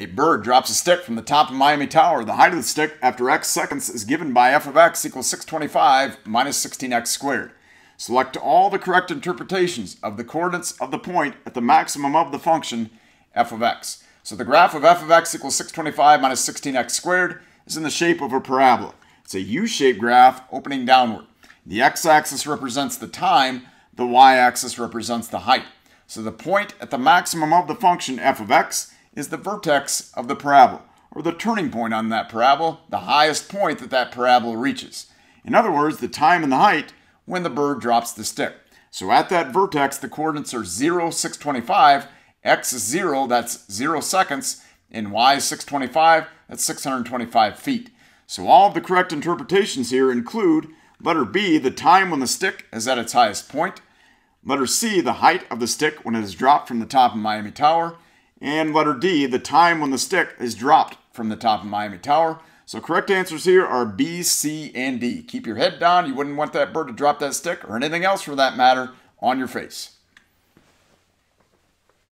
A bird drops a stick from the top of Miami Tower. The height of the stick after x seconds is given by f of x equals 625 minus 16x squared. Select all the correct interpretations of the coordinates of the point at the maximum of the function f of x. So the graph of f of x equals 625 minus 16x squared is in the shape of a parabola. It's a U-shaped graph opening downward. The x-axis represents the time, the y-axis represents the height. So the point at the maximum of the function f of x is the vertex of the parabola, or the turning point on that parabola, the highest point that that parabola reaches. In other words, the time and the height when the bird drops the stick. So at that vertex, the coordinates are 0, 625, x is 0, that's 0 seconds, and y is 625, that's 625 feet. So all of the correct interpretations here include letter B, the time when the stick is at its highest point, letter C, the height of the stick when it is dropped from the top of Miami Tower, and letter D, the time when the stick is dropped from the top of Miami Tower. So correct answers here are B, C, and D. Keep your head down. You wouldn't want that bird to drop that stick or anything else for that matter on your face.